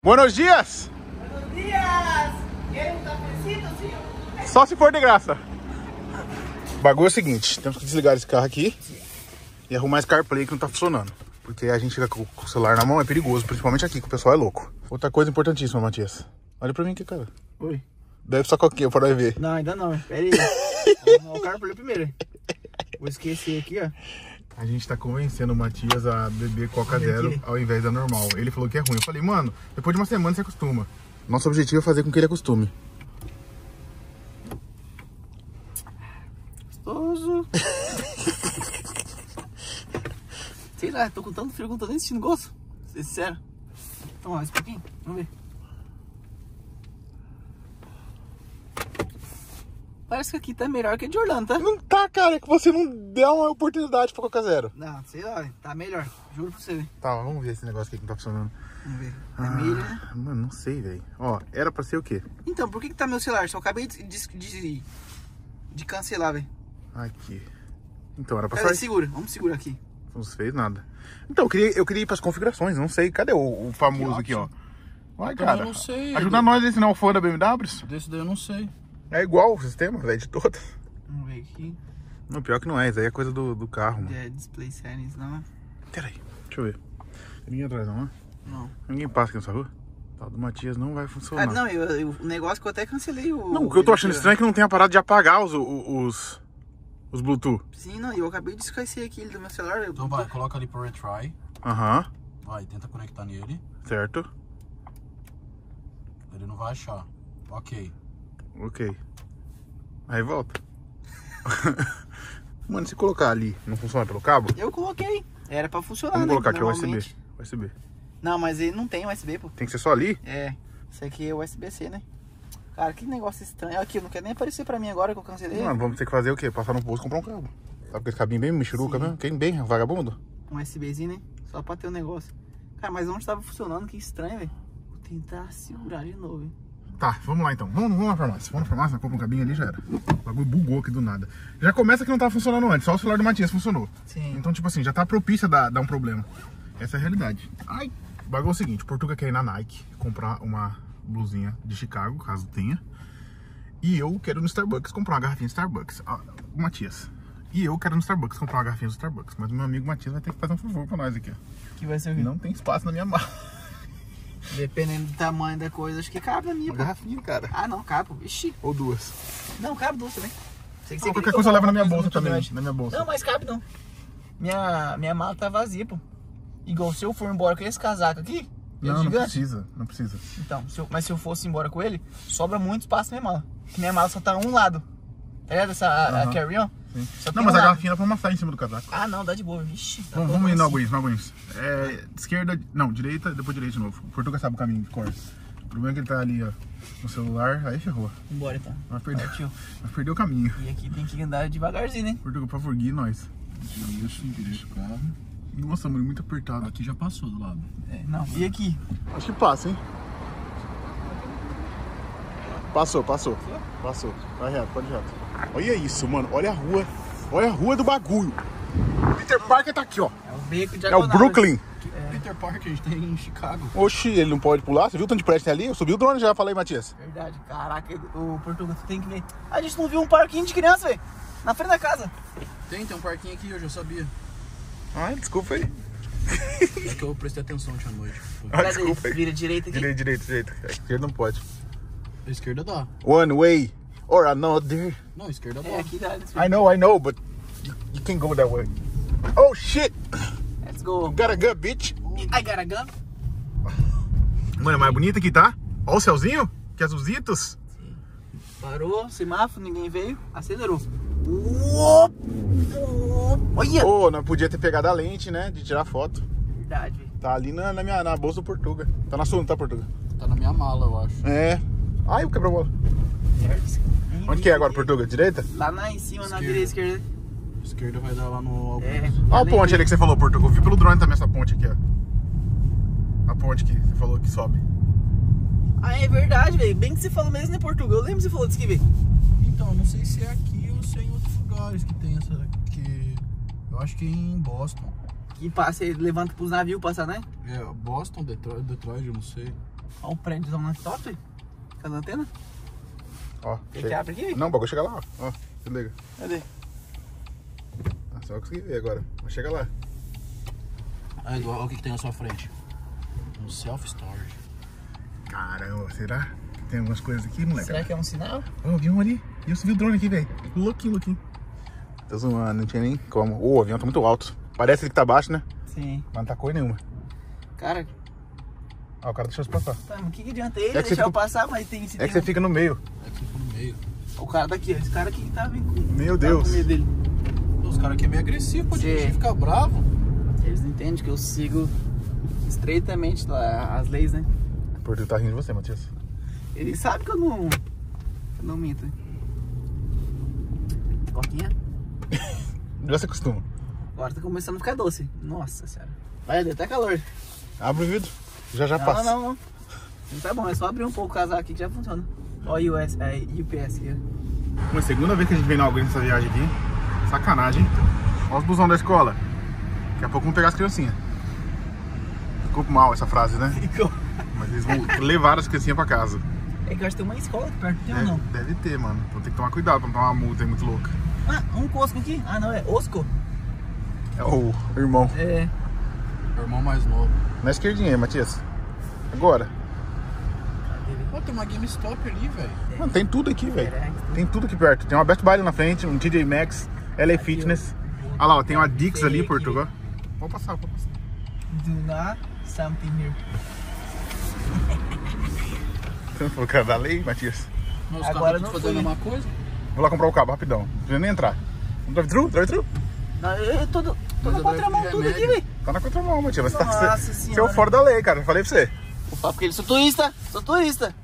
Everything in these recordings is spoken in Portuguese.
Buenos dias! Buenos dias! Quer um cafecito, senhor? Só se for de graça. O bagulho é o seguinte, temos que desligar esse carro aqui e arrumar esse CarPlay que não tá funcionando. Porque a gente fica com o celular na mão, é perigoso, principalmente aqui, que o pessoal é louco. Outra coisa importantíssima, Matias. Olha pra mim aqui, cara. Oi. Deve só coquinha pra nós ver. Não, ainda não. Pera aí. Vamos o cara por primeiro. Vou esquecer aqui, ó. A gente tá convencendo o Matias a beber Coca Zero ao invés da normal. Ele falou que é ruim. Eu falei, mano, depois de uma semana você acostuma. Nosso objetivo é fazer com que ele acostume. Gostoso. Sei lá, tô com tanto frio tô nem sentindo gosto. Sincero. Toma mais um pouquinho. Vamos ver. Parece que aqui tá melhor que a de Orlando, tá? Não tá, cara, é que você não deu uma oportunidade pra Coca Zero. Não, sei lá, tá melhor. Juro pra você ver. Tá, vamos ver esse negócio aqui que não tá funcionando. Vamos ver. É né? Ah, mano, não sei, velho. Ó, era pra ser o quê? Então, por que que tá meu celular? Só acabei de, de, de, de cancelar, velho. Aqui. Então, era pra aí, sair. segura. Vamos segurar aqui. Não fez nada. Então, eu queria, eu queria ir pras configurações, não sei. Cadê o, o famoso aqui, ó? Vai, cara. não sei. Ajuda nós a ensinar o fã da BMW. Desse daí eu não sei. É igual o sistema, velho, de todas. Vamos ver aqui. Não, pior que não é, isso aí é coisa do, do carro, mano. É, display settings, não. Peraí, deixa eu ver. Tem ninguém atrás não, né? Não. Ninguém passa aqui nessa rua? Tá, do Matias não vai Ah, funcionar. não, eu, eu- o negócio que eu até cancelei o. Não, o que eu tô achando estranho é que não tenha parado de apagar os, os, os Bluetooth. Sim, não, eu acabei de esquecer aqui ele do meu celular. Então vai, coloca ali pro retry. Aham, Vai, tenta conectar nele. certo. Ele não vai achar. Ok. Ok. Aí volta. Mano, se colocar ali, não funciona pelo cabo? Eu coloquei. Era pra funcionar. Vamos né, colocar aqui o USB. USB. Não, mas ele não tem USB, pô. Tem que ser só ali? É. Isso aqui é USB-C, né? Cara, que negócio estranho. Aqui, não quer nem aparecer pra mim agora que eu cancelei. Mano, vamos ter que fazer o quê? Passar no posto e comprar um cabo. Sabe aquele cabinho bem Sim. mesmo? Quem bem, vagabundo? Um USBzinho, né? Só pra ter o um negócio. Cara, mas onde tava funcionando? Que estranho, velho. Vou tentar segurar de novo, hein? Tá, vamos lá então. Vamos, vamos na farmácia. Vamos na farmácia, compra um cabinho ali já era. O bagulho bugou aqui do nada. Já começa que não tava funcionando antes, só o celular do Matias funcionou. Sim. Então, tipo assim, já tá propício a dar, dar um problema. Essa é a realidade. Ai, o bagulho é o seguinte: o Portuga quer ir na Nike comprar uma blusinha de Chicago, caso tenha. E eu quero no Starbucks comprar uma garrafinha de Starbucks. Ah, o Matias. E eu quero no Starbucks comprar uma garrafinha do Starbucks. Mas o meu amigo Matias vai ter que fazer um favor pra nós aqui, ó. Que vai ser o quê? Não tem espaço na minha mala. Dependendo do tamanho da coisa, acho que cabe na minha, Uma pô. garrafinha, cara. Ah, não, cabe. Ixi. Ou duas. Não, cabe duas também. Não, qualquer coisa eu levo na minha bolsa também. grande. Na minha bolsa. Não, mas cabe não. Minha, minha mala tá vazia, pô. Igual se eu for embora com esse casaco aqui, é Não, não gigante. precisa, não precisa. Então, se eu- mas se eu fosse embora com ele, sobra muito espaço na minha mala. Que minha mala só tá um lado. Tá ligado? Essa a Aham. carry-on? Sim. Não, mas a garrafinha dá pra amassar em cima do casaco. Ah, não, dá de boa. Ixi. tá Vamos, vamos ir no assim. É, esquerda, não, direita, depois direita de novo. O Portuga sabe o caminho de cor. O problema é que ele tá ali, ó, no celular, aí ferrou. Embora então. Vai perder, Partiu. vai perder o caminho. E aqui tem que andar devagarzinho, né? Portuga, por favor, guie nós. Isso, endereço do carro. Nossa, mano, muito apertado. Aqui já passou do lado. É, não. E aqui? Acho que passa, hein? Passou, passou. Passou. Vai reto, pode reto. Olha isso, mano. Olha a rua. Olha a rua do bagulho. Peter Parker tá aqui, ó. É o beco de É o Brooklyn. Peter Parker, a gente tem em Chicago. Oxi, ele não pode pular. Você viu o tanto de prédio que tem ali? Eu subi o drone já, falei, Matias. Verdade, caraca, o Portugal, tu tem que ver. A gente não viu um parquinho de criança, velho. Na frente da casa. Tem, tem um parquinho aqui, eu já sabia. Ai, desculpa aí. É que eu prestei atenção ontem à noite. Ah, desculpa aí. Vira direita aqui. Direito, direito, direito. A esquerda não pode. A esquerda dá. One way or another. Não, a esquerda dá. É, aqui dá. I know, I know, but you, you can't go that way. Oh shit! let's go. Got a gun, bitch. I got a gun. Mano, é mais bonita aqui, tá? Ó o céuzinho, que azulzitos. Parou, semáforo, ninguém veio, acelerou. Uop. Olha! Ô, não podia ter pegado a lente, né? De tirar foto. Verdade. Tá ali na, na minha na bolsa do Portuga. Tá na sua, não tá, Portuga? Tá na minha mala, eu acho. É. Ai, o quebra-bola. Certo. Onde que é agora, Portuga? Direita? Lá na, em cima, na direita, esquerda. A esquerda vai dar lá no. É. Ó a ponte ali que você falou, Portuga. Eu vi pelo drone também essa ponte aqui, ó. A ponte que você falou que sobe. Ah, é verdade, velho. Bem que você falou mesmo em Portugal. Eu lembro que você falou disso aqui, velho. Então, eu não sei se é aqui ou se é em outros lugares que tem essa. Que. Eu acho que é em Boston. Que passa, levanta pros navios passar, né? É, Boston, Detroit, Detroit, eu não sei. Olha o prédiozão na top. Com a antena. Ó, Quer chega. que abre aqui? Não, o bagulho chega lá, ó. Ó, se liga. Cadê? Ah, só consegui ver agora. Mas chega lá. Aí, Edu, olha o que, que tem na sua frente. Um self-storage. Caramba, será? que Tem algumas coisas aqui, moleque. Será que é um sinal? Ó, vi um ali. E eu subi o drone aqui, velho. Louquinho, louquinho. Tô zoando, não tinha nem como. Ô, o avião tá muito alto. Parece que tá baixo, né? Sim. Mas não tá cor nenhuma. Cara, Ah, o cara deixou eu passar. tá, mas o que, que adianta ele É que você deixar eu fica- passar, mas tem. É tem que você um- fica no meio. É que fica no meio. O cara daqui, ó. Esse cara aqui que tá vindo com. Meu tá Deus. com medo dele. Os caras aqui é meio agressivo, pode dirigir ficar bravo. Eles não entendem que eu sigo estreitamente lá as leis, né? Por tá rindo de você, Matias. Eles sabem que eu não. eu não minto. Coquinha? Já se acostuma. Agora tá começando a ficar doce. Nossa senhora. Vai, deu até calor. Abre o vidro. Já já não, passa. não, não. Não tá bom, é só abrir um pouco o casaco aqui que já funciona. Ó, o US, é, UPS aqui. ó. Uma segunda vez que a gente vem inaugurando essa viagem aqui. Sacanagem. Olha os busão da escola. Daqui a pouco vamos pegar as criancinhas. Ficou mal essa frase, né? Ficou. Mas eles vão levar as criancinhas pra casa. É que eu acho que tem uma escola aqui perto, tem ou Deve, não? deve ter, mano. Então tem que tomar cuidado pra não tomar uma multa aí muito louca. Ah, um cosco aqui? Ah, não, é Osco? É o irmão. É. Irmão mais novo. Na esquerdinha aí, Matias. Agora. Ó, tem uma GameStop ali, velho. Mano, tem tudo aqui, velho. Caraca. Tem tudo aqui perto. Tem uma Best Buy ali na frente, um TJ Maxx, LA Fitness. Olha lá, ó, tem uma Dix ali, aqui. Portugal. Pode passar, pode passar. Do not something here. Você não falou que era da lei, Matias? Mas os Agora não fazendo fui. a mesma coisa. Vou lá comprar o cabo, rapidão. Não precisa nem entrar. Um drive-thru? Drive-thru? Não, eu, tô, tô na eu contramão dou tudo aqui, velho. Tá na contramão, Matias. Você, tá, Nossa você, você é o senhora. fora da lei, cara. Eu falei pra você. Vou falar porque eles sou turista, sou turista.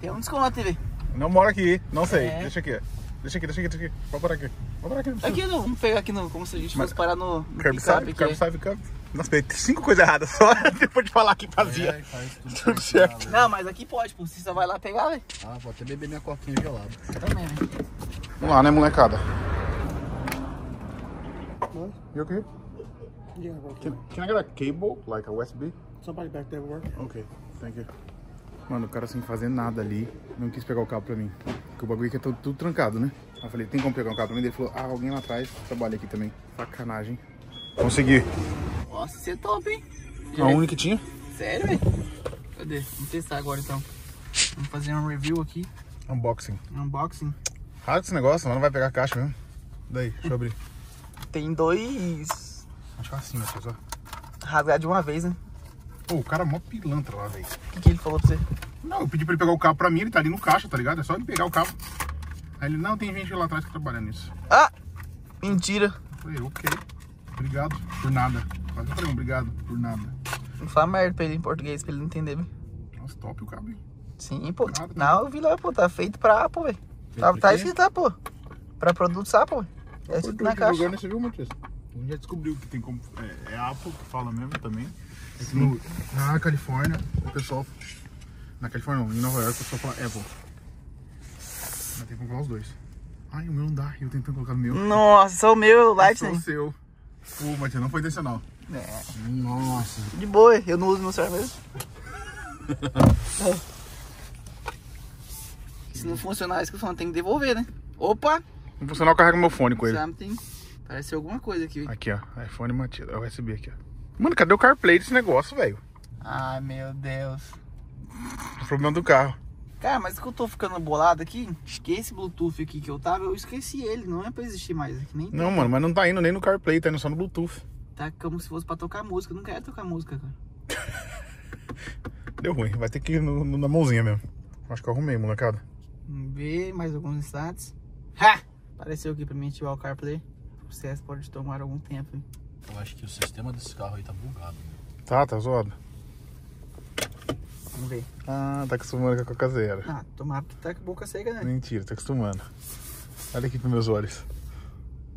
Tem um desconto, velho. Não mora aqui, não sei. É. Deixa aqui. Deixa aqui, deixa aqui, deixa aqui. Pode parar aqui. Pode parar aqui. não. Aqui, não, vamos pegar aqui no, como se a gente Mas- fosse parar no, no Curbside, curbside, curbside. Nossa, tem cinco coisas erradas só depois de falar que fazia. É, faz tudo, Tudo certo. Não, mas aqui pode, pô. Você só vai lá pegar, velho. Ah, vou até beber minha coquinha gelada. Também, velho. Vamos lá, né, molecada? You okay? Yeah, well, Can, can I get a cable, like a USB? somebody back there work. Ok, thank you. Mano, o cara sem fazer nada ali, não quis pegar o cabo pra mim. Porque o bagulho aqui é tudo, tudo trancado, né? Aí eu falei, tem como pegar um cabo pra mim? Ele falou, ah, alguém lá atrás trabalha aqui também. Sacanagem. Consegui. Nossa, você é top, hein? A única que tinha? Sério, velho? Cadê? Vamos testar agora, então. Vamos fazer um review aqui. Unboxing. Unboxing. Rasga esse negócio, mano, não vai pegar a caixa mesmo. Daí, deixa eu abrir. Tem dois... Acho que é assim, ó. Rasgar de uma vez, né? Pô, o cara é mó pilantra lá, velho. O que, que ele falou pra você? Não, eu pedi pra ele pegar o cabo pra mim, ele tá ali no caixa, tá ligado? É só ele pegar o cabo. Aí ele, não, tem gente lá atrás que trabalha nisso. Ah! Mentira. Eu falei, ok. Obrigado por nada. Quase eu falei, obrigado por nada. Não fala merda pra ele em português, pra ele não entender, velho. Nossa, top o cabo, hein? Sim, pô. Nada. Não, eu vi lá, pô. Tá feito pra Apple, velho. Tá, tá escrito lá, pô. Pra produtos Apple, velho. É escrito na caixa. Jogando, você viu, Matheus? A gente já descobriu que tem como. É, é Apple que fala mesmo também. Aqui no, na Califórnia, o pessoal. Na Califórnia não, em Nova York o pessoal fala Apple. Mas tem que comprar os dois. Ai, o meu não dá, eu tentando colocar no meu. Nossa, só o meu, Só o Lightning. seu. Pô, Matheus, não foi intencional. É, Nossa. de boa, eu não uso meu celular mesmo. Se não funcionar isso que eu falando, tem que devolver, né? Opa! Não funcionar, eu carrego meu fone com ele. Something. Parece alguma coisa aqui. Aqui, ó. iPhone Matheus. É o USB aqui, ó. Mano, cadê o CarPlay desse negócio, velho? Ai, meu Deus. O problema do carro. Cara, mas que eu tô ficando bolado aqui, que esse Bluetooth aqui que eu tava, eu esqueci ele. Não é pra existir mais aqui, nem Não, mano, mas não tá indo nem no CarPlay, tá indo só no Bluetooth. Tá como se fosse pra tocar música. Eu não quero tocar música, cara. Deu ruim, vai ter que ir no, no- na mãozinha mesmo. Acho que eu arrumei, molecada. Vamos ver mais alguns instantes. Ha! Apareceu aqui pra mim ativar o CarPlay. O processo pode tomar algum tempo, hein? Eu acho que o sistema desse carro aí tá bugado. Tá, tá zoado. Vamos ver. Ah, tá acostumando com a coca zero. Ah, tomar porque tá com a boca seca, né? Mentira, tá acostumando. Olha aqui pros meus olhos.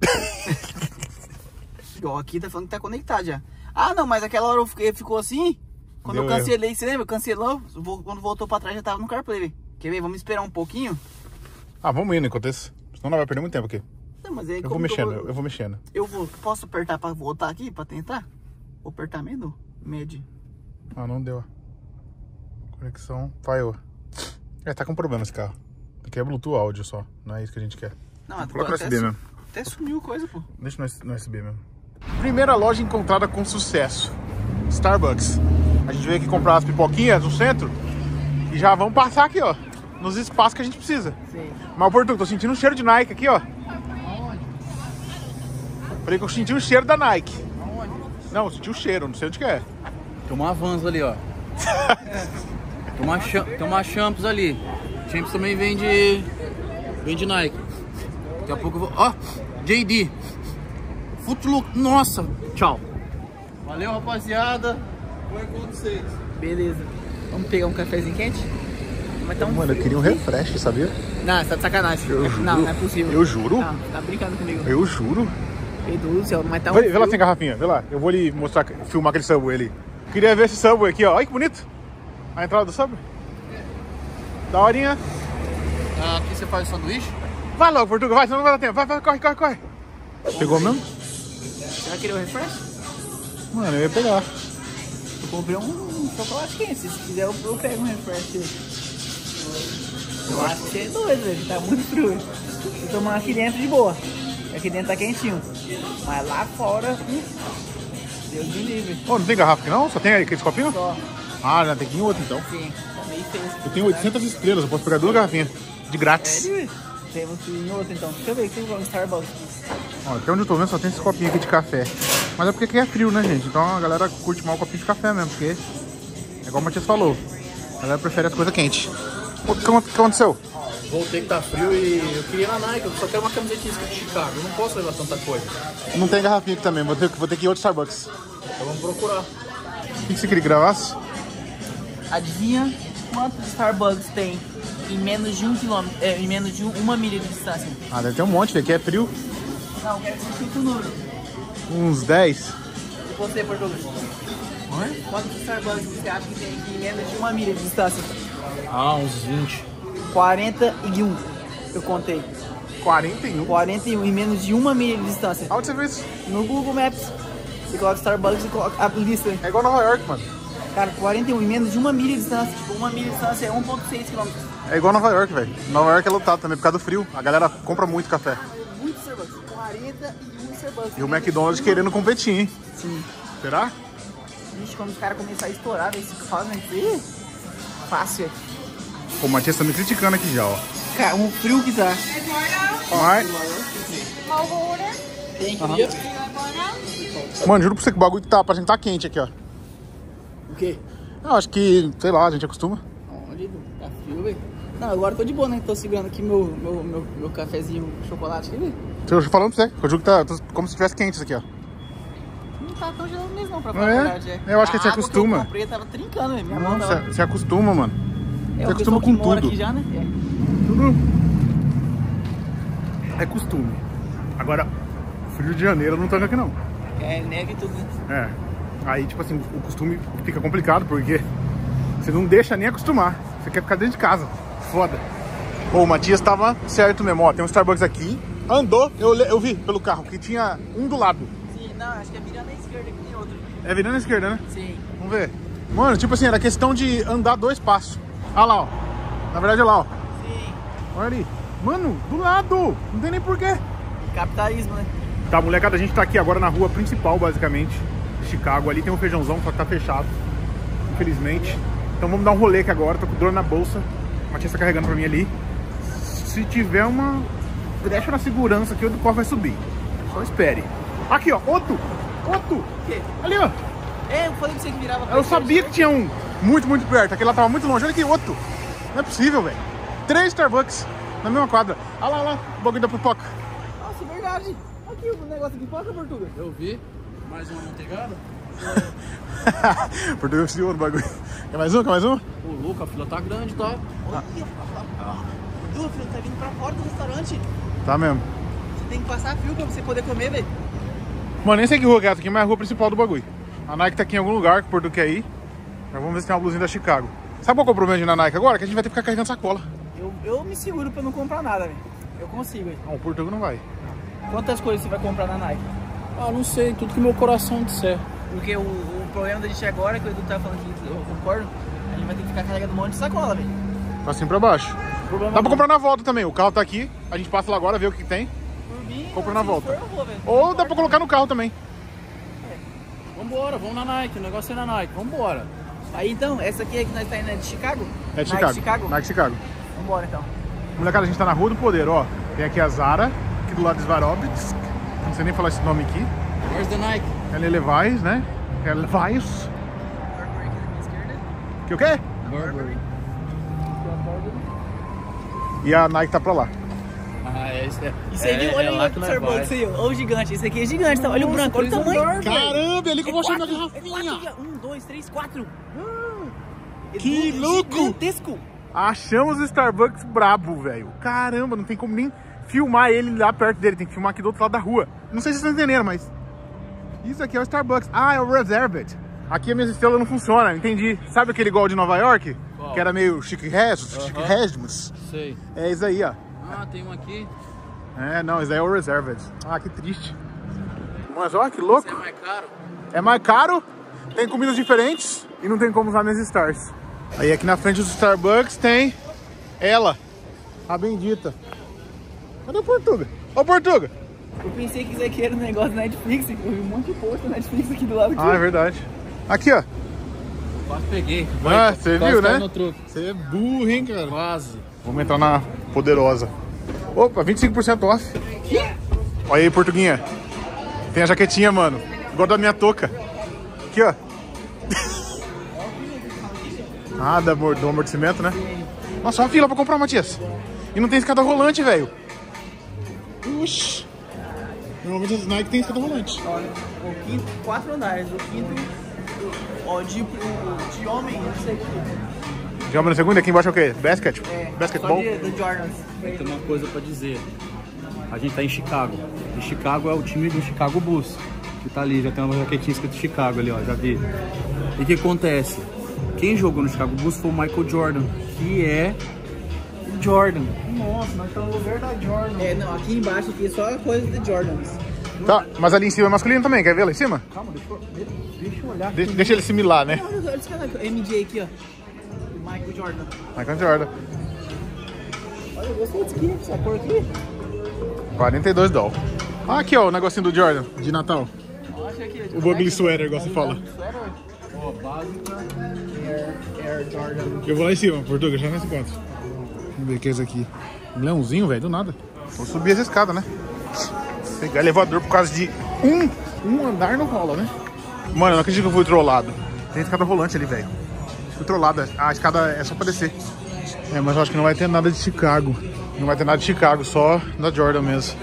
Igual aqui tá falando que tá conectado já. Ah, não, mas aquela hora eu fiquei- ficou assim. Quando Deu eu erro. cancelei, você lembra? Cancelou. Quando voltou pra trás já tava no CarPlay, velho. Quer ver? Vamos esperar um pouquinho? Ah, vamos indo enquanto isso. Senão não vai perder muito tempo aqui. Não, mas aí Eu vou mexendo, eu, eu vou mexendo. eu vou. Posso apertar pra voltar aqui, pra tentar? Vou apertar medo? Médio. Ah, não deu. Conexão falhou. É, tá com problema esse carro. Aqui é Bluetooth áudio só. Não é isso que a gente quer. Não, mas Coloca no até, USB mesmo. até sumiu coisa, pô. Deixa no, USB mesmo. Primeira loja encontrada com sucesso. Starbucks. A gente veio aqui comprar as pipoquinhas no centro. E já vamos passar aqui, ó. Nos espaços que a gente precisa. Sim. Mas, Portugal, tô sentindo um cheiro de Nike aqui, ó. Falei que eu senti o cheiro da Nike. Não, eu senti o cheiro, não sei onde que é. Tem uma Vans ali, ó. tem, uma, tem uma Champs ali. Champs também vende. Vende Nike. Daqui a pouco eu vou. Ó, JD. Footlook. Nossa. Tchau. Valeu, rapaziada. Vou com vocês. Beleza. Vamos pegar um cafezinho quente? Tá um Mano, eu queria um refresh, sabia? Não, você tá de sacanagem. Eu juro. Não, não é possível. Eu juro. Não, tá brincando comigo. Eu juro. Do céu, mas tá um Vê, vê lá sem garrafinha, vê lá. Eu vou lhe mostrar, filmar aquele Subway ali. Queria ver esse Subway aqui, ó. Olha que bonito. A entrada do Subway. Da horinha. Ah, aqui você faz o sanduíche? Vai logo, Portugal, vai, senão não vai dar tempo. Vai, vai, corre, corre, corre. Pegou mesmo? Vai querer o refresh? Mano, eu ia pegar. Eu comprei um, um chocolate quente. Se quiser, eu, eu pego um refresh. Eu acho que você é doido, velho. Tá muito frio. Tô tomando aqui dentro de boa. Aqui dentro tá quentinho. Mas lá fora, hum, Deus me livre. Ô, não tem garrafa aqui não? Só tem aqueles copinhos? Só, Ah, já tem que ir em outro então. sim, meio feio. Eu tenho 800 estrelas, eu posso pegar duas garrafinhas. De grátis. Sério? Temos que ir em outro então. Deixa eu ver, tem um Starbucks. Ó, até onde eu tô vendo só tem esse copinho aqui de café. Mas é porque aqui é frio, né, gente? Então a galera curte mal o copinho de café mesmo, porque é igual o Matias falou. A galera prefere as coisas quentes. O que, que aconteceu? Voltei que tá frio e eu queria na Nike. Eu só quero uma camiseta de Chicago. Eu não posso levar tanta coisa. Não tem garrafinha aqui também, vou ter, que- vou ter que ir em outro Starbucks. Então vamos procurar. O que, que você queria que gravasse? Adivinha quantos Starbucks tem em menos de um quilômetro, é, em menos de um- uma milha de distância? Ah, deve ter um monte, velho. Aqui é frio. Não, quero que você o número. Uns 10. E você, Portugal? Quantos Starbucks você acha que tem aqui em menos de uma milha de distância? Ah, uns 20. 41. Eu contei. 41. 41 em menos de uma milha de distância. Aonde você viu isso? No Google Maps. Você coloca Starbucks e coloca a lista. É igual Nova York, mano. Cara, 41 em menos de uma milha de distância. Tipo, uma milha de distância é 1,6 km. É igual Nova York, velho. Nova York é lotado também por causa do frio. A galera compra muito café. Muito Starbucks. 41 Starbucks. E o McDonald's querendo competir, hein? Sim. Será? Quando os caras começarem a estourar esse cosmo aqui, fácil. Pô, o Matias tá me criticando aqui já, ó. Cara, um frio que tá. Tem que mano, juro pra você que o bagulho tá, pra gente tá quente aqui, ó. O quê? Eu acho que, sei lá, a gente acostuma. Onde? Tá frio, velho. Não, agora eu tô de boa, né? Tô segurando aqui meu, meu, meu, meu cafezinho chocolate aqui, velho. Eu tô falando pra você, eu juro que tá como se estivesse quente isso aqui, ó. Tá tão mesmo, não, pra Não falar é? a verdade. Eu acho que você acostuma. Que eu comprei tava trincando. Minha mão Não, tava... você, acostuma, mano. É, você acostuma com tudo. já, né? Tudo é costume. Agora, frio de janeiro não tô aqui não. É, é neve e tudo, né? É. Aí, tipo assim, o costume fica complicado porque você não deixa nem acostumar. Você quer ficar dentro de casa. Foda. Pô, o Matias tava certo mesmo. Ó, tem um Starbucks aqui. Andou, eu, eu vi pelo carro, que tinha um do lado. Acho que é virando à esquerda que tem outro. É virando à esquerda, né? Sim. Vamos ver. Mano, tipo assim, era questão de andar dois passos. Olha lá, ó. Na verdade, olha lá, ó. Sim. Olha ali. Mano, do lado. Não tem nem porquê. Capitalismo, né? Tá, molecada, a gente tá aqui agora na rua principal, basicamente, de Chicago. Ali tem um feijãozão, só que tá fechado, infelizmente. Então vamos dar um rolê aqui agora, tô com dor na bolsa. O Matias tá carregando pra mim ali. Se tiver uma brecha na segurança aqui, o do corpo vai subir. Só espere. Aqui, ó, outro! Outro! O quê? Ali, ó. É, eu falei pra você que virava pra Eu sabia que tinha um muito, muito perto. Aquele lá tava muito longe. Olha aqui, outro. Não é possível, velho. Três Starbucks na mesma quadra. Olha lá, olha lá, o bagulho da pipoca. Nossa, é verdade. Aqui o negócio de pipoca, Portuga. Eu vi. Mais uma manteigada. Portugal se no bagulho. Quer mais um? Quer mais um? Ô, louco, a fila tá grande, tá? Olha, Du, filho, tá vindo pra fora do restaurante. Tá mesmo. Você tem que passar fio pra você poder comer, velho. Mano, nem sei que rua que é essa aqui, mas é a rua principal do bagulho. A Nike tá aqui em algum lugar que o Porto quer ir. Mas vamos ver se tem uma blusinha da Chicago. Sabe qual que é o problema de ir na Nike agora? Que a gente vai ter que ficar carregando sacola. Eu, eu me seguro pra não comprar nada, velho. Eu consigo, velho. Não, o Portugal não vai. Quantas coisas você vai comprar na Nike? Ah, não sei, tudo que meu coração disser. Porque o, o problema da gente agora, que o Edu tá falando que eu concordo, a gente vai ter que ficar carregando um monte de sacola, velho. Pra cima pra baixo. Dá pra do- comprar na volta também. O carro tá aqui, a gente passa lá agora, vê o que tem. Mim, compra na se volta. vou. Ou dá pra colocar no carro também. Vambora, vamos na Nike. O negócio é na Nike. Vambora. Aí então, essa aqui é que nós tá indo é de Chicago? É de Nike Chicago. Chicago? Nike Chicago. Vambora então. Molecada, a gente tá na Rua do Poder, ó. Tem aqui a Zara, aqui do lado de Svarovitz. Não sei nem falar esse nome aqui. Where's the Nike? Ela é Levi's, né? É Levi's. Que o quê? Burberry. E a Nike tá pra lá. É isso. É, Isso aí, é, olha é lá o que Starbucks aí, ó. Olha o gigante. Esse aqui é gigante, tá? Olha o branco, olha o tamanho. andar. Caramba, ele que eu vou achar minha É garrafinha. quatro, um, dois, três, quatro. Que É louco! Gigantesco. Achamos o Starbucks brabo, velho. Caramba, não tem como nem filmar ele lá perto dele. Tem que filmar aqui do outro lado da rua. Não sei se vocês estão entendendo, mas... Isso aqui é o Starbucks. Ah, é o Reserved. Aqui a minha estrela não funciona, entendi. Sabe aquele igual de Nova York? Qual? Que era meio chique Regis, chique Aham. Regis. Sei. É isso aí, ó. Ah, tem um aqui. É, não, isso aí é o Reserved. Ah, que triste. Mas olha que louco. é mais caro. É mais caro, tem comidas diferentes e não tem como usar minhas Stars. Aí aqui na frente do Starbucks tem ela, a bendita. Cadê o Portuga? Ô Portuga! Eu pensei que isso aqui era um negócio da Netflix. Eu vi um monte de post da Netflix aqui do lado. Aqui. Ah, é verdade. Aqui, ó. Quase peguei. Ah, você viu, né? Você é burro, hein, cara? Quase. Vamos entrar na poderosa. Opa, 25% off. Olha aí, Portuguinha. Tem a jaquetinha, mano. Igual da minha touca. Aqui, ó. ah, amor- do amortecimento, né? Nossa, uma fila pra comprar, Matias. E não tem escada rolante, velho. Uxi. Normalmente as Nike tem escada rolante. Olha, o quinto, quatro andares. O quinto, ó, de, de homem, não sei. Já na segunda, aqui embaixo é o quê? Basket? É, Basketball? De, do Jordans. Tem uma coisa pra dizer. A gente tá em Chicago. E Chicago é o time do Chicago Bulls. Que tá ali, já tem uma jaquetinha escrito Chicago ali, ó, já vi. E o que acontece? Quem jogou no Chicago Bulls foi o Michael Jordan, que é o Jordan. Nossa, nós estamos no lugar da Jordan. É, não, aqui embaixo aqui é só coisa de Jordans. Tá, mas ali em cima é masculino também, quer ver lá em cima? Calma, deixa eu, deixa eu olhar. Deixa, deixa ele similar, né? Olha, olha esse cara, MJ aqui, ó. Michael Jordan. Michael Jordan. Olha, eu gostei disso aqui, essa cor aqui. 42 doll. Ah, aqui ó, o negocinho do Jordan, de Natal. Olha aqui. O Bugly Sweater, igual você fala. Ó, básica. Air, Air Jordan. Eu vou lá em cima, Portuga, já nesse ponto. Vamos ver o que é isso aqui. Um leãozinho, velho, do nada. Vou subir essa escada, né? Pegar elevador por causa de um, um andar não rola, né? Mano, eu não acredito que eu fui trollado. Tem escada rolante ali, velho. Fui trollado. A escada é só pra descer. É, mas eu acho que não vai ter nada de Chicago. Não vai ter nada de Chicago, só da Jordan mesmo.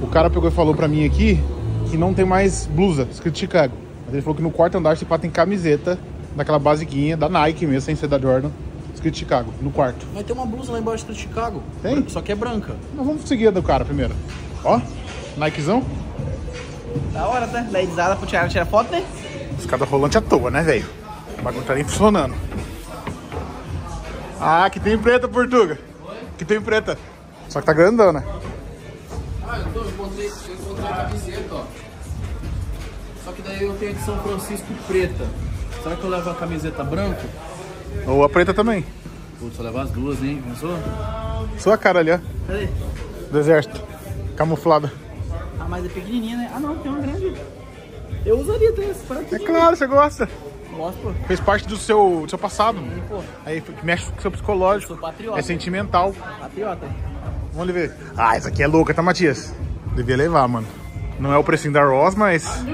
O cara pegou e falou pra mim aqui que não tem mais blusa escrito Chicago. Mas ele falou que no quarto andar se pá tem camiseta daquela basiquinha da Nike mesmo, sem ser da Jordan, escrito Chicago, no quarto. Mas tem uma blusa lá embaixo escrito Chicago. Tem? Só que é branca. Nós vamos seguir a do cara primeiro. Ó, Nikezão. Da hora, tá? Daí desada pro Thiago tirar foto, né? Escada rolante à toa, né, velho? Bagulho não tá nem funcionando. Ah, que tem preta, Portuga. Que tem preta. Só que tá grandona. Ah, eu, tô, eu encontrei, eu encontrei a camiseta, ó. Só que daí eu tenho a de São Francisco preta. Será que eu levo a camiseta branca? Ou a preta também. Putz, eu levo as duas, hein? Pensou? Sua cara ali, ó. Cadê? Do exército. Camuflada. Ah, mas é pequenininha, né? Ah, não, tem uma grande. Eu usaria até essa para É claro, você gosta. Pô. Fez parte do seu, do seu passado. Pô, Aí mexe com o seu psicológico. sou patriota. É sentimental. Patriota. Vamos ver. Ah, essa aqui é louca, tá, Matias? Devia levar, mano. Não é o precinho da Ross, mas.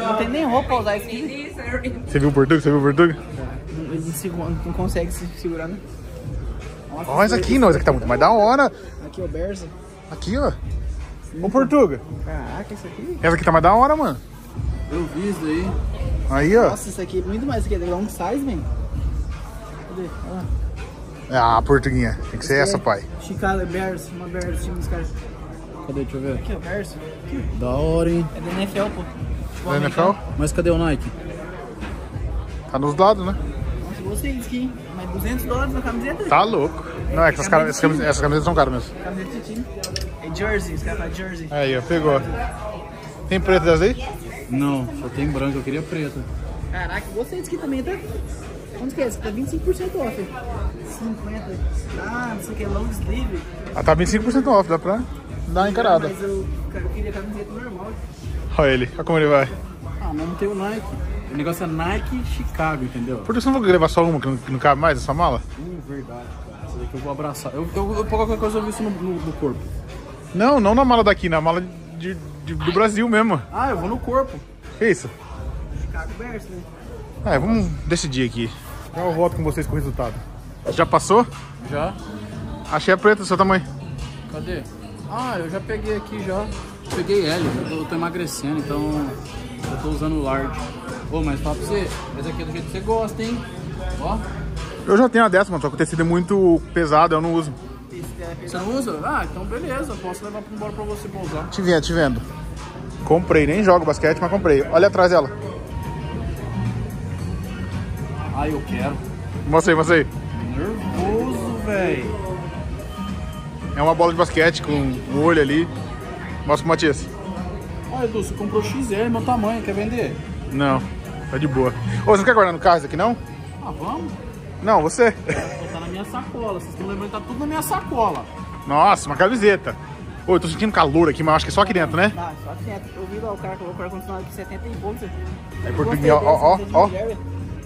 Não tem nem roupa pra usar isso aqui. Você viu o Portuga? Você viu o Portuga? Não, não consegue se segurar, né? Ó, essa aqui não, essa aqui tá muito mais da hora. Aqui o Berza. Aqui, ó. Ô, Portuga. Caraca, isso aqui. Essa aqui tá mais da hora, mano. Eu vi isso daí. Aí, ó. Nossa, isso aqui é muito mais. Isso aqui é long size, man. Cadê? Olha lá. Ah, Portuguinha. Tem que ser essa, pai. Chicago Bears, uma Bears, time dos caras. Cadê? Deixa eu ver. Aqui, ó, Bears. Da hora, hein? É da NFL, pô. Futebol Da. NFL? Mas cadê o Nike? Tá nos lados, né? Nossa, gostei disso aqui, hein? Mas 200 dólares na camiseta? Tá louco. Não, é que essas, cara- essas camisetas, essas camisetas são caras mesmo. Camiseta de time. É jersey, os caras falam jersey. Aí, ó, pegou. Tem preto dessas aí? Não, só tem branca, eu queria preta. Caraca, gostei disso aqui também, tá? Quanto que é? Aqui tá 25% off. 50. Ah, não sei o que, long sleeve. Ah, tá 25% off, dá pra dar uma encarada. Mas eu, cara, eu queria camiseta normal. Olha ele, olha como ele vai. Ah, mas não tem o Nike. O negócio é Nike Chicago, entendeu? Por que você não vai levar só uma que não, que não cabe mais essa mala? Hum, verdade, cara. Essa daqui eu vou abraçar. Eu, eu, eu qualquer coisa eu vi isso no, no, no corpo. Não, não na mala daqui, na mala de, de- do Brasil mesmo. Ah, eu vou no corpo. Que isso? Chicago Bears, né? É, vamos decidir aqui. Já eu volto com vocês com o resultado. Já passou? Já? Achei a preta do seu tamanho. Cadê? Ah, eu já peguei aqui já. Peguei L, eu tô, eu tô emagrecendo, então eu tô usando o large. Ô, mas fala pra você, esse aqui é do jeito que você gosta, hein? Ó, Eu já tenho a décima, só que o tecido é muito pesado, eu não uso. Você não usa? Ah, então beleza, posso levar pra embora pra você pra usar. Te vendo, te vendo. Comprei, nem jogo basquete, mas comprei. Olha atrás dela. Ah, eu quero. Mostra aí, mostra aí. Nervoso, velho. É uma bola de basquete com o olho ali. Mostra pro Matias. Ah, Edu, você comprou XL, meu tamanho, quer vender? Não, tá de boa. Ô, você não quer guardar no carro isso aqui, não? Ah, vamos? Não, você. Tá na minha sacola, vocês estão lembrando que tá tudo na minha sacola. Nossa, uma camiseta. Ô, eu tô sentindo calor aqui, mas acho que é só aqui dentro, né? Ah, só que dentro. Eu vi lá o cara colocou o ar-condicionado aqui 70 e poucos. Aí, Portuguinho, ó, ó, ó, ó.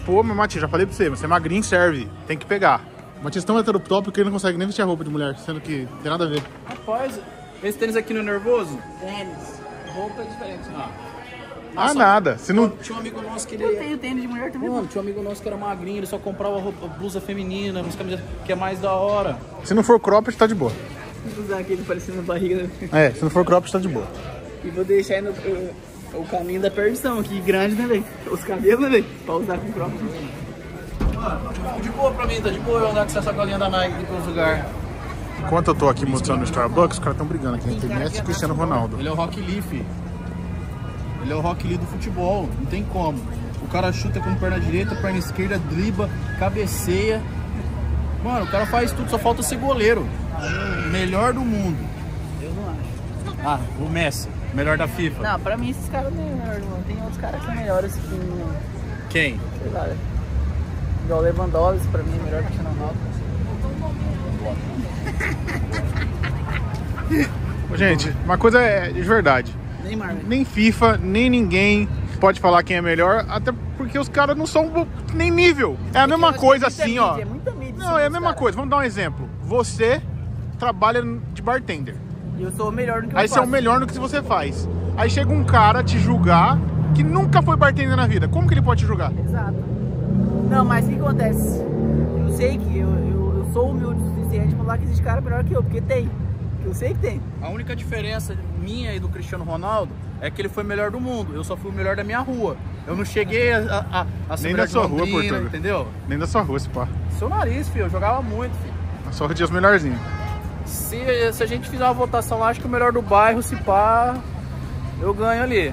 Pô, meu Matias, já falei pra você, você é magrinho, serve. Tem que pegar. O Matias é tão heterotópico que ele não consegue nem vestir a roupa de mulher, sendo que não tem nada a ver. Rapaz, esse tênis aqui não é nervoso? Tênis. Roupa é diferente. Ah. Ah, nada. Se não... Tinha um amigo nosso que Eu ele... tenho tênis de mulher também. Mano, tinha um amigo nosso que era magrinho, ele só comprava roupa, blusa feminina, umas camisetas que é mais da hora. Se não for cropped, tá de boa. Vou usar aquele parecendo barriga. né? É, se não for cropped, tá de boa. E vou deixar aí no, o, o caminho da perdição aqui, grande, né, velho? Os cabelos, né, velho? Pra usar com crop. De boa pra mim, tá de boa eu andar com essa sacolinha da Nike aqui pros lugares. Enquanto eu tô aqui mostrando o Starbucks, os caras tão brigando aqui entre Messi e Cristiano Ronaldo. Ele é o Rock Lee, fi. Ele é o Rock Lee do futebol, não tem como. O cara chuta com perna direita, perna esquerda, driba, cabeceia. Mano, o cara faz tudo, só falta ser goleiro. Melhor do mundo. Eu não acho. Ah, o Messi, melhor da FIFA. Não, pra mim esses caras não é melhor, não. Tem outros caras que são melhores que, não- Quem? sei lá, né? Igual o Lewandowski, pra mim é melhor que o Ronaldo. Gente, uma coisa é de verdade. Neymar, velho. Nem FIFA, nem ninguém pode falar quem é melhor, até porque os caras não são nem nível. É a mesma coisa assim, mídia, ó. É muita mídia. Não, é a mesma caras. coisa. Vamos dar um exemplo. Você trabalha de bartender. E eu sou o melhor no que Aí você é o melhor no que você faz. Aí chega um cara te julgar que nunca foi bartender na vida. Como que ele pode te julgar? Exato. Não, mas o que acontece? Eu sei que eu, eu, eu sou humilde o suficiente pra falar que existe cara melhor que eu, porque tem. Eu sei que tem. A única diferença minha e do Cristiano Ronaldo é que ele foi o melhor do mundo. Eu só fui o melhor da minha rua. Eu não cheguei a, a, a ser Nem melhor da sua rua, Londrina, Portuga. entendeu? Nem da sua rua, esse pá. Seu nariz, filho. Eu jogava muito, filho. Só dia os melhorzinhos. Se, se a gente fizer uma votação lá, acho que o melhor do bairro, se pá, eu ganho ali.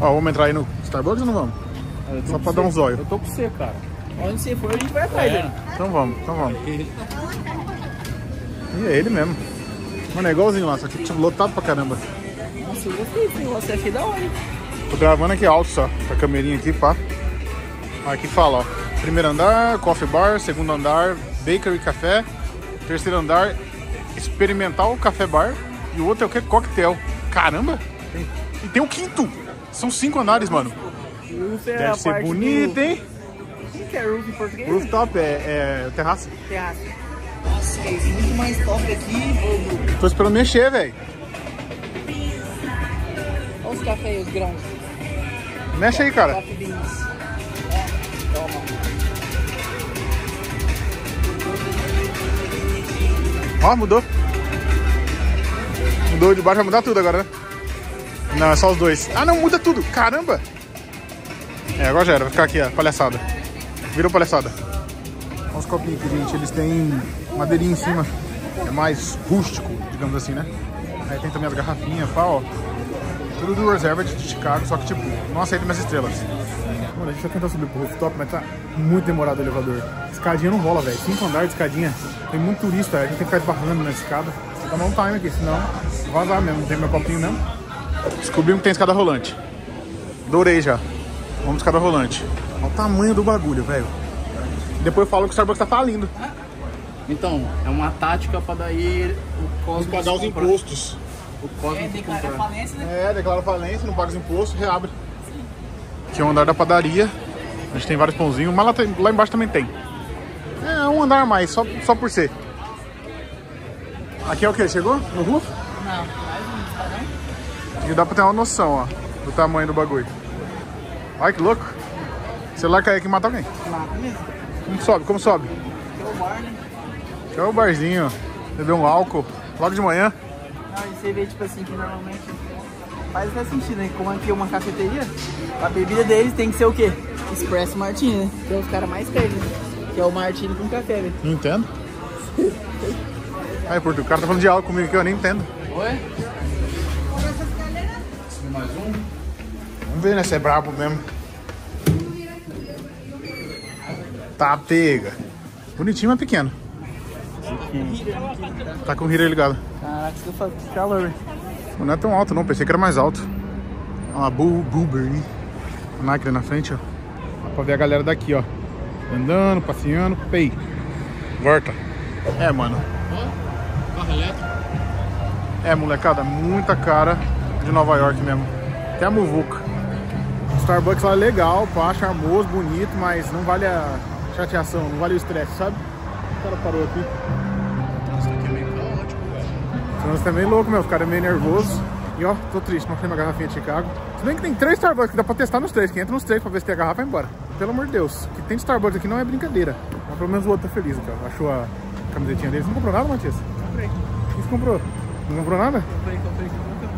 Ó, vamos entrar aí no Starbucks ou não vamos? Só pra dar um zóio. Eu tô com você, cara. Onde você for, a gente vai atrás dele. Então vamos, então vamos. E é ele mesmo. Mano, é igualzinho lá, só que tipo, lotado pra caramba. Eu gostei desse negócio, achei da hora. hein? Tô gravando aqui alto só, com a câmerinha aqui, pá. Aqui fala, ó. Primeiro andar, coffee bar. Segundo andar, bakery café. Terceiro andar, experimental café bar. E o outro é o que? Coquetel. Caramba! Tem- E tem o quinto! São cinco andares, mano. É Deve ser bonito, do... hein? O que é roof em português? Rooftop é, é terraço. Terraço. Nossa, é muito mais top aqui. Tô esperando mexer, velho. Olha os grãos. Mexe aí, cara. Beans. Ó, toma. Ó, mudou. Mudou de baixo, vai mudar tudo agora, né? Não, é só os dois. Ah, não, muda tudo. Caramba! É, agora já era. Vai ficar aqui, ó, palhaçada. Virou palhaçada. Olha os copinhos aqui, gente. Eles têm madeirinha em cima. É mais rústico, digamos assim, né? Aí tem também as garrafinhas, pá, ó. Tudo do Reserva de Chicago, só que tipo, não aceita minhas estrelas. Mano, a gente vai tentar subir pro rooftop, mas tá muito demorado o elevador. Escadinha não rola, velho. Cinco andares de escadinha. Tem muito turista, a gente tem que ficar esbarrando na escada. Vou tomar um time aqui, senão vazar mesmo. Não tem meu copinho mesmo. Descobrimos que tem escada rolante. Adorei já. Vamos escada rolante. Olha o tamanho do bagulho, velho. Depois fala que o Starbucks tá falindo. Então, é uma tática pra daí o Cosmos pagar os impostos. O É, declara comprar. falência, né? É, declara falência, não paga os impostos, reabre. Aqui é o andar da padaria. A gente tem vários pãozinhos, mas lá, tem- lá embaixo também tem. É um andar a mais, só, só por ser. Aqui é o que? Chegou? No roof? Não, mais um. E dá pra ter uma noção, ó, do tamanho do bagulho. Olha que louco. O celular cair aqui e mata alguém. Mata mesmo. Como sobe? Como sobe? Que é o bar, né? Aqui é o barzinho, ó. Beber um álcool. Logo de manhã. Não, e você vê, tipo assim, que normalmente faz até sentido, né? Como aqui é uma cafeteria, a bebida deles tem que ser o quê? Expresso Martini, né? Que é os caras mais pedem, né? Que é o Martini com café, velho. Não entendo. Aí, o cara tá falando de álcool comigo que eu nem entendo. Oi? Mais um? Vamos ver, né? Se é brabo mesmo. Tá, pega. Bonitinho, mas pequeno. Tá com o heater ligado. Caraca, isso calor, velho. Não é tão alto não, pensei que era mais alto. Ó, a Bu- Burberry. A Nike ali na frente, ó. Dá pra ver a galera daqui, ó. Andando, passeando, pei. Volta. É, mano. Ó, carro elétrico. É, molecada, muita cara de Nova York mesmo. Até a Muvuca. O Starbucks lá é legal, pá, charmoso, bonito, mas não vale a chateação, não vale o estresse, sabe? O cara parou aqui. Isso aqui é meio caótico, velho. O trânsito é meio louco, meu, o cara é meio nervoso. E ó, tô triste, não tem uma garrafinha de Chicago. Se bem que tem três Starbucks que dá pra testar nos três, que entra nos três pra ver se tem a garrafa e vai embora. Pelo amor de Deus, o que tem de Starbucks aqui não é brincadeira. Mas pelo menos o outro tá feliz aqui, ó. Achou a camisetinha dele. Você não comprou nada, Matias? Comprei, O que você comprou? Não comprou nada? comprei, comprei, comprei.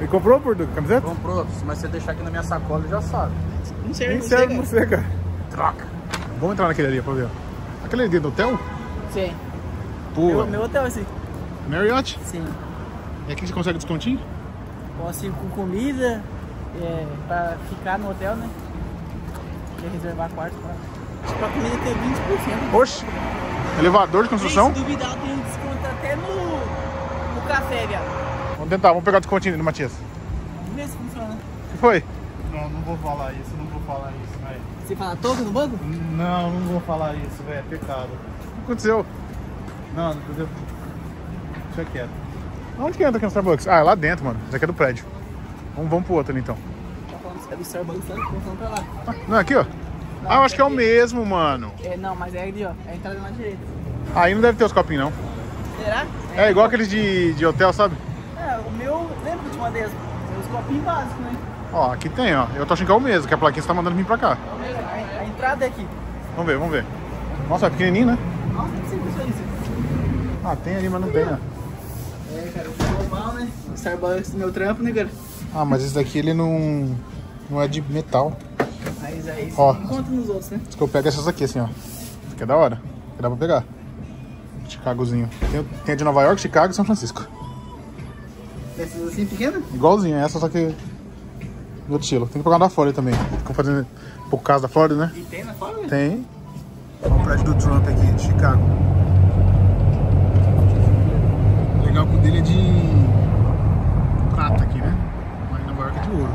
Ele comprou por camiseta? Comprou, mas você deixar aqui na minha sacola já sabe. Não serve, Nem não serve você, cara. Troca. Vamos entrar naquele ali pra ver. ó. Aquele ali do hotel? Sim. Pô, Meu, meu hotel é assim. Marriott? Sim. E aqui você consegue descontinho? Posso ir com comida, é, pra ficar no hotel, né? Quer reservar quarto pra... Acho que pra comida tem 20%. Oxe. Elevador de construção? Se duvidar, tem um desconto até no, no café, viado. Vamos tentar, vamos pegar o descontinho ali, Matias. Vamos ver se funciona. O que foi? Não, não vou falar isso, não vou falar isso, velho. Você fala toca no banco? Não, não vou falar isso, velho. É pecado. O aconteceu? Não, não precisa. Deixa quieto. Onde que entra aqui no Starbucks? Ah, é lá dentro, mano. Isso aqui é do prédio. Vamos, vamos pro outro ali então. Tá falando que é do Starbucks, tá? Falando pra lá. Ah, Não, é aqui, ó. Ah, eu acho que é o mesmo, mano. É, não, mas é ali, ó. É a entrada na direita. Aí não deve ter os copinhos, não. Será? É igual aqueles de, de hotel, sabe? É, o meu, lembra que eu te mandei as- os copinhos básicos, né? Ó, aqui tem, ó. Eu tô achando que é o mesmo, que a plaquinha você tá mandando vir pra cá. A, a entrada é aqui. Vamos ver, vamos ver. Nossa, é pequenininho, né? Ah, tem ali, mas não tem, ó. É, cara, ficou mal, né? Starbucks do meu trampo, né, cara? Ah, mas esse daqui ele não, não é de metal. Mas aí você Ó. encontra nos outros, né? Que eu pego essas aqui, assim, ó. Aqui é da hora. Que dá pra pegar. Chicagozinho. Tem, tem a de Nova York, Chicago e São Francisco. Essas assim pequenas? Igualzinho, essa só que do estilo. Tem que pegar da Flórida também. Ficam fazendo pouco caso da Flórida, né? E tem na fora? Tem. Olha o prédio do Trump aqui, de Chicago. O legal que o dele é de prata aqui, né? Mas Nova York é de ouro.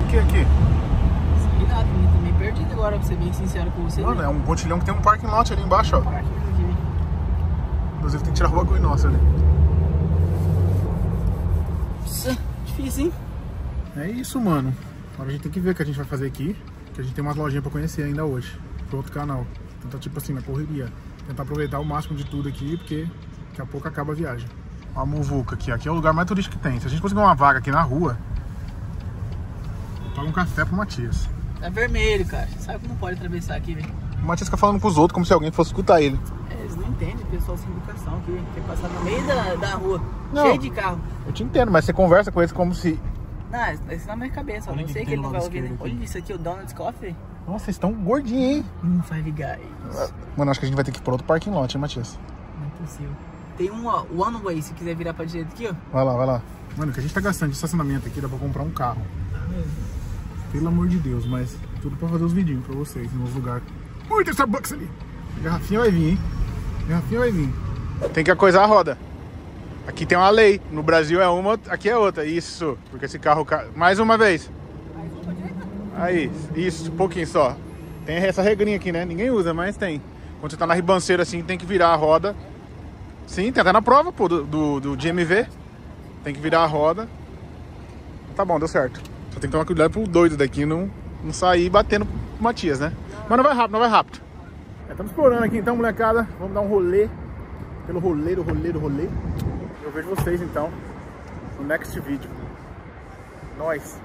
O que é aqui? Sei lá, também tô meio perdido agora, pra ser bem sincero com você. Mano, é um pontilhão que tem um parking lot ali embaixo, ó. Aqui. Inclusive tem que tirar o bagulho nosso ali. Nossa, difícil, hein? É isso, mano. Agora a gente tem que ver o que a gente vai fazer aqui. Que a gente tem umas lojinhas pra conhecer ainda hoje. Pro outro canal. Então, tipo assim, na correria. Tentar aproveitar o máximo de tudo aqui, porque daqui a pouco acaba a viagem. Ó a Muvuca aqui. Aqui é o lugar mais turístico que tem. Se a gente conseguir uma vaga aqui na rua, paga um café pro Matias. Tá vermelho, cara. Sabe que não pode atravessar aqui, velho? O Matias fica falando pros outros como se alguém fosse escutar ele. É, eles não entendem, pessoal sem educação aqui. Quer passar no meio da, da rua, Não. cheio de carro. Eu te entendo, mas você conversa com eles como se. Não, isso na minha cabeça, eu Olha não sei que ele não vai ouvir, né? Olha isso aqui, o Donald's Coffee. Nossa, vocês estão gordinhos, hein? Hum, Five Guys. Mano, acho que a gente vai ter que ir pro outro parking lot, hein, Matias? Não é possível. Tem um, ó, One Way, se quiser virar pra direita aqui, ó. Vai lá, vai lá. Mano, o que a gente tá gastando de estacionamento aqui dá pra comprar um carro. Pelo amor de Deus, mas tudo pra fazer os vidinhos pra vocês nos lugares. Muito Starbucks ali. Garrafinha vai vir, hein? Garrafinha vai vir. Tem que coisar a roda. Aqui tem uma lei. No Brasil é uma, aqui é outra. Isso. Porque esse carro. ca- Mais uma vez. Aí, isso, um pouquinho só. Tem essa regrinha aqui, né? Ninguém usa, mas tem. Quando você tá na ribanceira assim, tem que virar a roda. Sim, tem até na prova, pô, do, do, do GMV. Tem que virar a roda. Tá bom, deu certo. Só tem que tomar cuidado pro doido daqui não, não sair batendo pro Matias, né? Mas não vai rápido, não vai rápido. É, estamos explorando aqui então, molecada. Vamos dar um rolê. Pelo rolê, do rolê. Eu vejo vocês então no next vídeo. Nós.